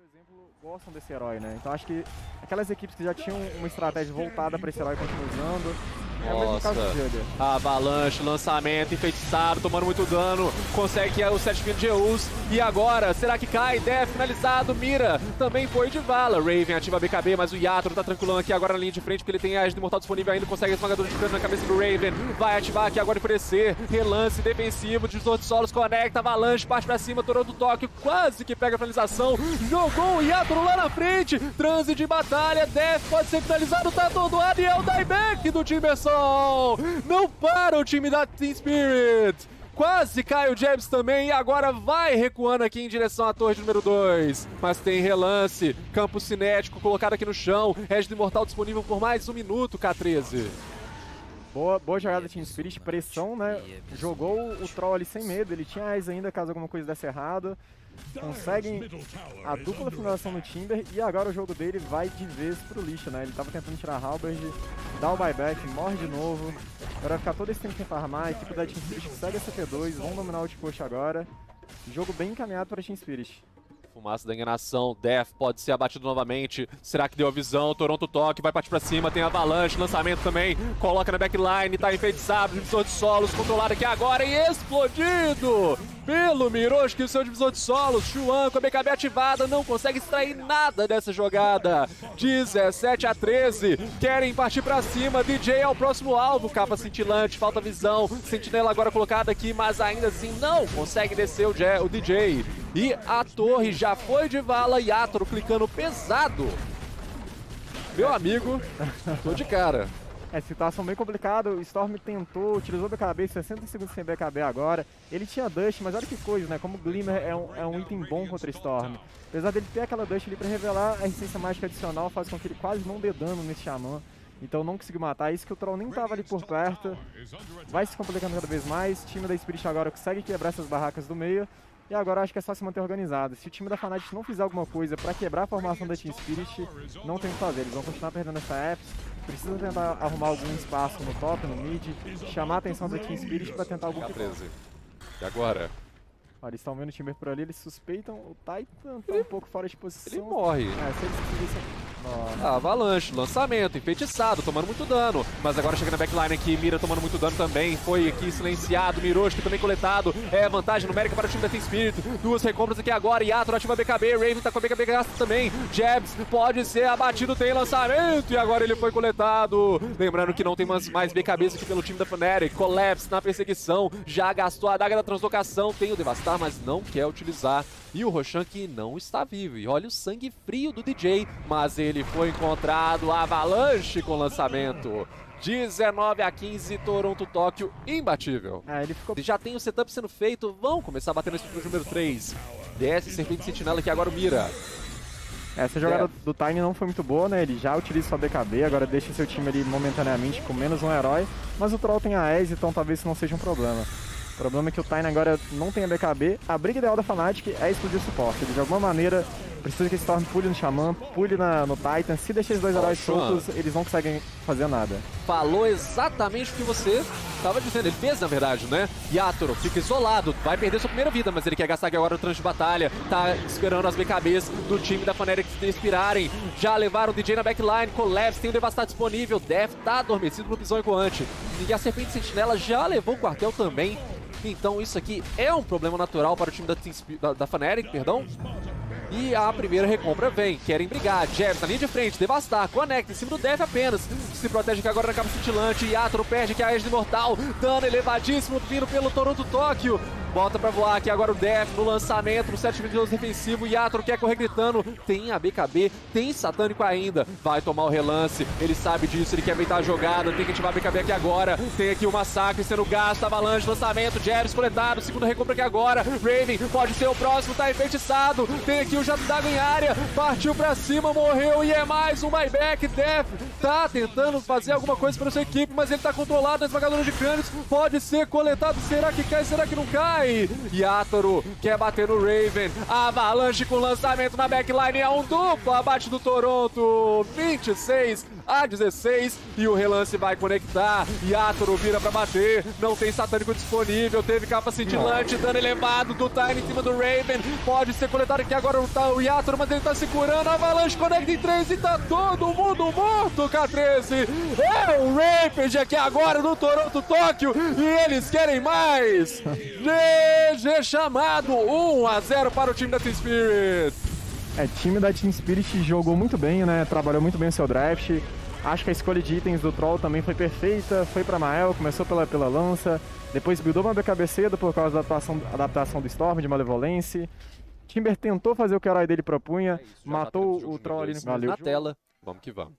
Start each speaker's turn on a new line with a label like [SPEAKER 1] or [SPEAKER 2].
[SPEAKER 1] por exemplo, gostam desse herói, né? Então acho que aquelas equipes que já tinham uma estratégia voltada para esse herói continuam usando. É
[SPEAKER 2] Nossa,
[SPEAKER 1] Jugger.
[SPEAKER 2] avalanche, lançamento, enfeitiçado, tomando muito dano, consegue o 7 de Zeus, e agora, será que cai? Def, finalizado, mira, também foi de vala, Raven ativa a BKB, mas o Yatro tá tranquilão aqui agora na linha de frente, porque ele tem a do Imortal disponível ainda, consegue a esmagadora de cano na cabeça do Raven, vai ativar aqui agora enfurecer, relance defensivo, desor de solos, conecta, avalanche, parte pra cima, torou do toque, quase que pega a finalização, jogou o Yatro lá na frente, transe de batalha, Def pode ser finalizado, tá todo lado, e é o dieback do Não para o time da Team Spirit, Quase cai o James também e agora vai recuando aqui em direção à torre número 2. Mas tem relance, campo cinético colocado aqui no chão, do Imortal disponível por mais um minuto, K13.
[SPEAKER 1] Boa, boa jogada Team Spirit, pressão, né? Jogou o Troll ali sem medo, ele tinha Eyes ainda caso alguma coisa desse errado. Conseguem a dupla finalização no Timber e agora o jogo dele vai de vez pro lixo, né? Ele tava tentando tirar a Halberd, dá o buyback, morre de novo. Agora vai ficar todo esse tempo sem farmar, a equipe da Team Spirit consegue a CT2, vão dominar o outpost agora. Jogo bem encaminhado para Team Spirit.
[SPEAKER 2] Fumaça da enganação, Def pode ser abatido novamente. Será que deu a visão? Toronto toque, vai partir pra cima, tem avalanche, lançamento também. Coloca na backline, tá enfeitiçado, divisor de solos, controlado aqui agora e explodido! Pelo Miroshi, seu divisor de solos, Chuan com a BKB ativada, não consegue extrair nada dessa jogada. 17 a 13, querem partir pra cima, DJ é o próximo alvo, capa cintilante, falta visão, sentinela agora colocada aqui, mas ainda assim não consegue descer o, o DJ. E a torre já foi de vala, Yatoro clicando pesado. Meu amigo, tô de cara.
[SPEAKER 1] É, situação bem complicada. O Storm tentou, utilizou o BKB, 60 segundos sem BKB agora. Ele tinha Dust, mas olha que coisa, né? Como Glimmer é um, é um item bom contra Storm. Apesar dele ter aquela Dust ali pra revelar a resistência mágica adicional, faz com que ele quase não dê dano nesse Xamã. Então não conseguiu matar. Isso que o Troll nem tava ali por perto. Vai se complicando cada vez mais. O time da Spirit agora consegue quebrar essas barracas do meio. E agora acho que é só se manter organizado. Se o time da Fnatic não fizer alguma coisa pra quebrar a formação da Team Spirit, não tem o que fazer. Eles vão continuar perdendo essa apps. Precisa tentar arrumar algum espaço no top, no mid, chamar a atenção da Team Spirit pra tentar algum
[SPEAKER 2] K13. E agora?
[SPEAKER 1] Olha, eles estão vendo o Timber por ali, eles suspeitam. O Titan tá um pouco fora de posição.
[SPEAKER 2] Ele morre.
[SPEAKER 1] É, se eles. Nossa.
[SPEAKER 2] Avalanche, lançamento, enfeitiçado, tomando muito dano. Mas agora chega na backline aqui, Mira tomando muito dano também. Foi aqui silenciado, Miroshi também coletado. É vantagem numérica para o time da Team Spirit. Duas recompras aqui agora. Yato ativa a BKB, Raven tá com a BKB gasta também. Jabs pode ser abatido, tem lançamento. E agora ele foi coletado. Lembrando que não tem mais, BKBs aqui pelo time da Fnatic. Collapse na perseguição. Já gastou a adaga da translocação. Tem o Mas não quer utilizar. E o Roshan que não está vivo. E olha o sangue frio do DJ. Mas ele foi encontrado. Avalanche com lançamento. 19 a 15, Toronto, Tóquio, imbatível.
[SPEAKER 1] É, ele ficou...
[SPEAKER 2] Já tem o setup sendo feito, vão começar a bater nesse estrutura número 3. Desce Serpente Sentinela que agora o mira.
[SPEAKER 1] Essa jogada do Tiny não foi muito boa, né? Ele já utiliza sua BKB, agora deixa seu time ali momentaneamente com menos um herói. Mas o Troll tem a Ez, então talvez isso não seja um problema. O problema é que o Tiny agora não tem a BKB. A briga ideal da Fnatic é explodir suporte. Ele de alguma maneira precisa que Storm pule no Xamã, pule na, no Titan. Se deixar esses dois heróis soltos, eles não conseguem fazer nada.
[SPEAKER 2] Falou exatamente o que você estava dizendo. Ele fez, na verdade, né? Yatoro fica isolado, vai perder sua primeira vida, mas ele quer gastar agora o trans de batalha. Tá esperando as BKBs do time da Fnatic se inspirarem. Já levaram o DJ na backline, Collapse, tem o Devastar disponível. Def tá adormecido no pisão ecoante. E a Serpente Sentinela já levou o quartel também. Então isso aqui é um problema natural para o time da, da, da Fnatic, perdão. E a primeira recompra vem, querem brigar. Jabs na linha de frente, devastar, conecta em cima do Def apenas. Se protege aqui agora na capa cintilante. Yatoro perde aqui a Edge Imortal. Dano elevadíssimo vindo pelo Toronto Tóquio. Bota pra voar aqui agora o Def no lançamento, no 7 minutos defensivo. Yatoro quer correr gritando. Tem a BKB, tem Satânico ainda. Vai tomar o relance, ele sabe disso, ele quer beitar a jogada. Tem que ativar a BKB aqui agora. Tem aqui o massacre sendo gasto, avalanche, lançamento. Jabs coletado, segunda recompra aqui agora. Raven pode ser o próximo, tá enfeitiçado. Tem aqui o jato d'água em área. Partiu pra cima, morreu e é mais um buyback. Def tá tentando fazer alguma coisa para sua equipe, mas ele tá controlado na esmagadora de crânios. Pode ser coletado. Será que cai? Será que não cai? Vai! Yatoro quer bater no Raven. Avalanche com lançamento na backline. É um duplo abate do Toronto. 26 a 16. E o relance vai conectar. Yatoro vira pra bater. Não tem satânico disponível. Teve capa cintilante. Dano elevado do Tiny em cima do Raven. Pode ser coletado aqui agora tá o Yatoro, mas ele tá segurando. Avalanche conecta em 3 e tá todo mundo morto, K13. É o Rampage aqui agora no Toronto, Tóquio. E eles querem mais. GG chamado. 1 a 0 para o time da Team Spirit.
[SPEAKER 1] É, time da Team Spirit jogou muito bem, né? Trabalhou muito bem o seu draft. Acho que a escolha de itens do Troll também foi perfeita. Foi para Mael, começou pela, pela lança, depois buildou uma BKB cedo por causa da adaptação, adaptação do Storm, de Malevolence. Timber tentou fazer o que o herói dele propunha, matou o Troll ali no
[SPEAKER 2] Na tela, vamos que vamos.